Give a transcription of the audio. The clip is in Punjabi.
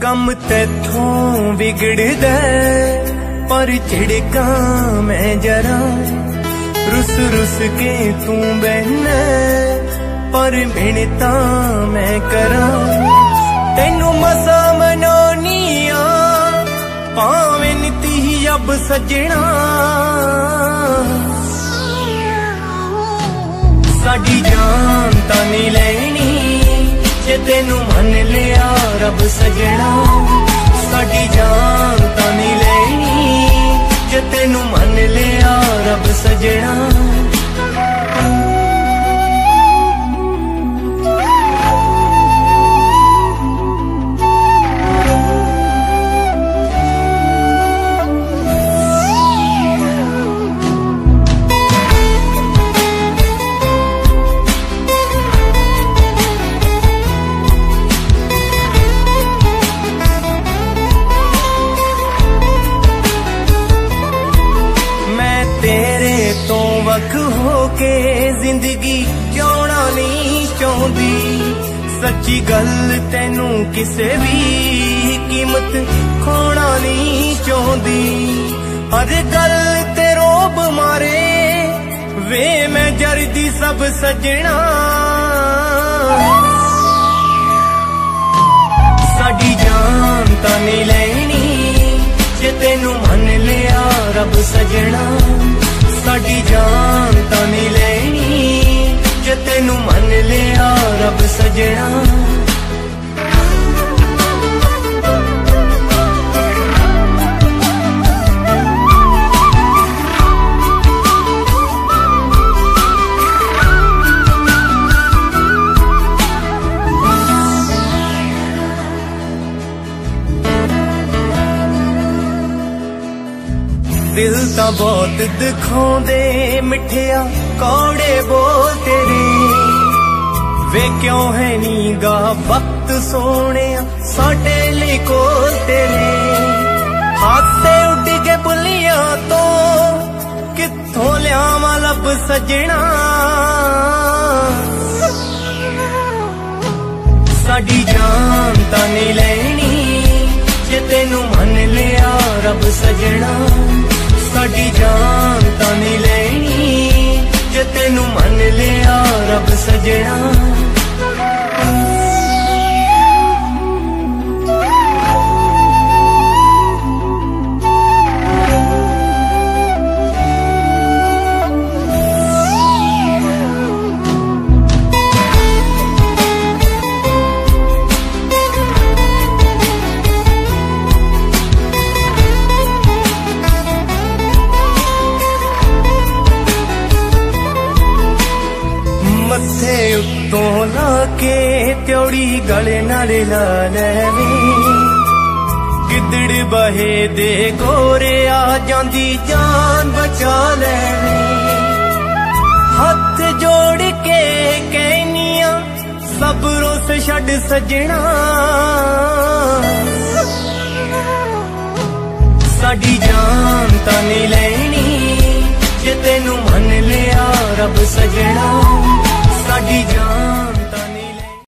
ਕੰਮ ਤੇਥੋਂ ਵਿਗੜਦਾ ਪਰ ਝਿੜਕਾਂ ਮੈਂ ਜਰਾ ਰੁਸ ਰੁਸ ਕੇ ਤੂੰ ਬਹਿਨਾ ਪਰ ਮਿਹਨਤਾਂ ਮੈਂ ਕਰਾਂ। ਤੈਨੂੰ ਮਸਾ ਮਨੋਨੀਆਂ ਪਾਵੇਂ ਤੀ ਅਬ ਸਜਣਾ। ਸਾਡੀ ਜਾਨ ਤਾਂ ਨਹੀਂ ਲੈਣੀ ਜੇ ਤੈਨੂੰ ਰੱਬ ਸਜਣਾ ਸਾਡੀ ਜਾਨ ਜ਼ਿੰਦਗੀ ਜਿਉਣਾ ਨਹੀਂ ਚਾਹੁੰਦੀ? ਸੱਚੀ ਗੱਲ ਤੈਨੂੰ ਕਿਸੇ ਵੀ ਕੀਮਤ ਖੋਣਾ ਨਹੀਂ ਚਾਹੁੰਦੀ। ਹਰ ਗੱਲ ਤੇ ਰੋਬ ਮਾਰੇ, ਵੇ ਮੈਂ ਜਰਦੀ ਸਭ ਸਜਣਾ। ਸਾਡੀ ਜਾਨ ਤਾਂ ਨਹੀਂ ਲੈਣੀ, ਜੇ ਤੈਨੂੰ ਮੰਨ ਲਿਆ ਰੱਬ ਸਜਣਾ। ਦਿਲ ਤਾਂ ਬਹੁਤ ਦਿਖਾਉਂਦੇ, ਮਿੱਠਿਆ ਕੌੜੇ ਬੋਲ ਤੇਰੇ। ਵੇ ਕਿਉਂ ਹੈ ਨੀਗਾ ਵਕਤ ਸੋਹਣਿਆ ਸਾਡੇ ਲਈ ਕੋਲ ਤੇਰੇ। ਹਾਸੇ ਉੱਡ ਕੇ ਬੁੱਲੀਆਂ ਤੋਂ ਕਿੱਥੋਂ ਲਿਆਵਾਂ ਲੱਭ ਸਜਣਾ। ਸਾਡੀ ਜਾਨ ਤਾਂ ਨਹੀਂ ਲੈਣੀ, ਜੇ ਤੈਨੂੰ ਮੰਨ ਲਿਆ ਰੱਬ ਸਜਣਾ। ਸਾਡੀ ਜਾਨ ਤਾਂ ਨਹੀਂ ਲੈਣੀ। ਜੇ ਤੈਨੂੰ ਮੰਨ ਲਿਆ ਰੱਬ ਸਜਣਾ। ਉੱਤੋਂ ਲਾ ਕੇ ਤਿਉੜੀ ਗਲੇ ਨਾਲ ਲਾ ਲੈਵੇਂ ਗਿੱਦੜ ਬਹੇ ਦੇ ਗੋਰੇ ਆ ਜਾਂਦੀ ਜਾਨ ਬਚਾ ਲੈਵੇਂ। ਹੱਥ ਜੋੜ ਕੇ ਕਹਿਨੀਆਂ ਸਬਰੋਂ ਸੇ ਛੱਡ ਸਜਣਾ। ਸਾਡੀ ਜਾਨ ਤਾਂ ਨਹੀਂ ਲੈਣੀ, ਜੇ ਤੈਨੂੰ ਮੰਨ ਲਿਆ ਰੱਬ ਸਜਣਾ। ਸਾਡੀ ਜਾਨ